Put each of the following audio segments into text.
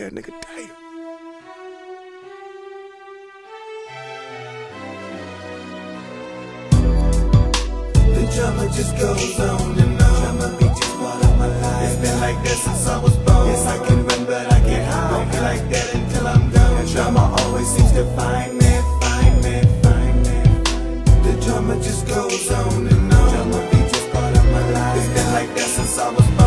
Yeah, nigga, damn. The drama just goes on and on. Drama be just part of my life. It's been like that since I was born. Yes, I can run, but I can't hide. Don't be like that until I'm gone. And drama always seems to find me, find me, find me. The drama just goes on and on. Drama be just part of my life. It's been like that since I was born.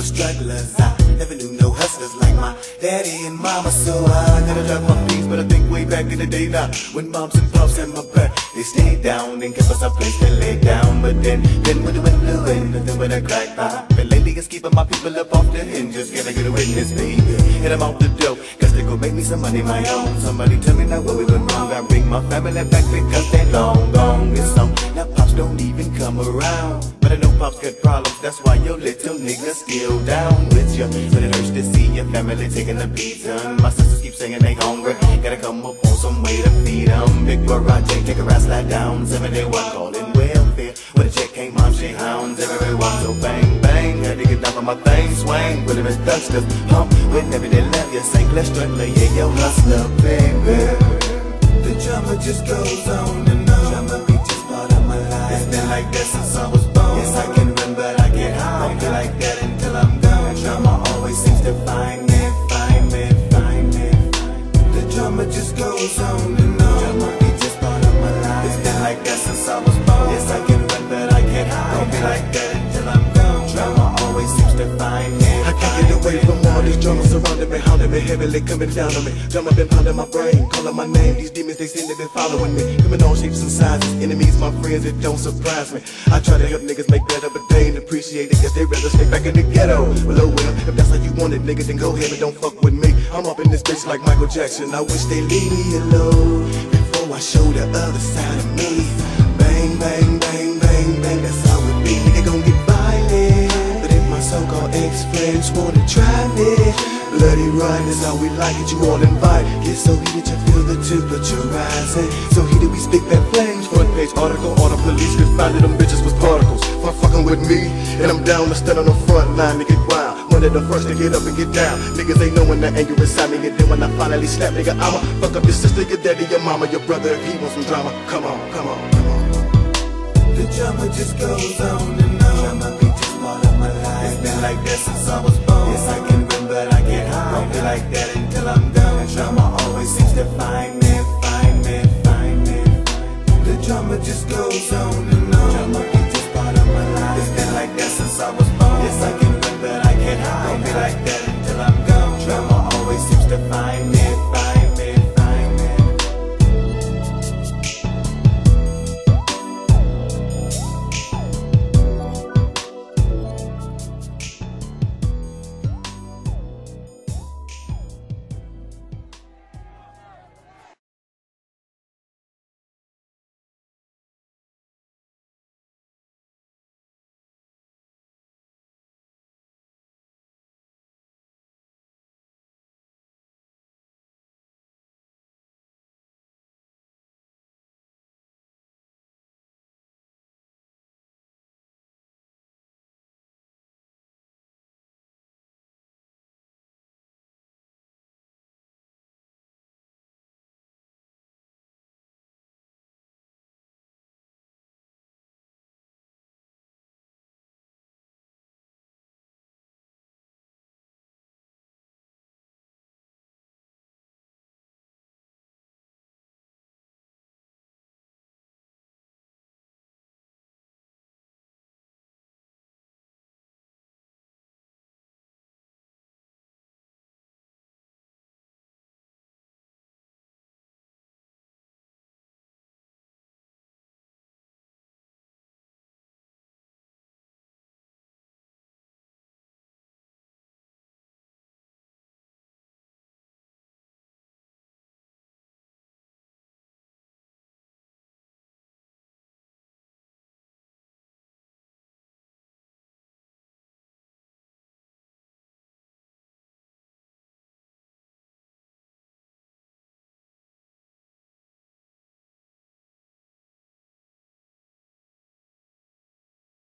Strugglers. I never knew no hustlers like my daddy and mama, so I never drop my peace. But I think way back in the day now, when moms and pops had my back, they stayed down and kept us a place to lay down. But then, then what do I do? Ain't nothing but a crack pop. But lately it's keeping my people up off the hinges. I get a witness, baby? Hit them out the door, cause they gon' make me some money my own. Somebody tell me now what we went wrong. I bring my family back because they long gone. It's on. Now pops don't even come around. But I know pops got problems, that's why your little nigga still down with you. But it hurts to see your family taking a beating. My sisters keep saying they hungry. Gotta come up on some way to feed them. Big bro Roger, take a ride, slide down. Seven day 71 calling welfare. When the check came on, she hounds everyone. So bang, bang. Had to get down on my thing, swing. With him as dusters. Pump with every day love you. St. Clair struggler, yeah, yo, hustler, baby. The drama just goes on like that since I was born. Yes, I can but I can't hide. Don't be like that surrounding me, hounding me, heavily coming down on me. Drama been pounding my brain, calling my name. These demons, they seem to be following me. Coming all shapes and sizes, enemies, my friends, it don't surprise me. I try to help niggas make better, but they ain't appreciate it. Guess they rather stay back in the ghetto. Well, oh well, if that's how you want it, nigga, then go ahead, but don't fuck with me. I'm up in this bitch like Michael Jackson. I wish they leave me alone bloody run is how we like it. You all invite. Get so heated you feel the temperature rising. So heated we speak that flames. Front page article, all the police could find that them bitches was particles. For fucking with me, and I'm down to stand on the front line to get wild. One the first to get up and get down. Niggas ain't knowing the anger inside me. And then when I finally slap, nigga, I'ma fuck up your sister, your daddy, your mama, your brother. If he wants some drama, come on, come on, come on. The drama just goes on been like this since I was born. Yes, I can win, but I can't hide Don't be like that until I'm gone. And drama always seems to find me, find me, find me. The drama just goes on and on. Drama is just part of my life. It's been like that since I was born. Yes, I can win, but I can't hide Don't be like that until I'm gone. Drama always seems to find me, find me